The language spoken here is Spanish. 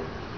Cristo.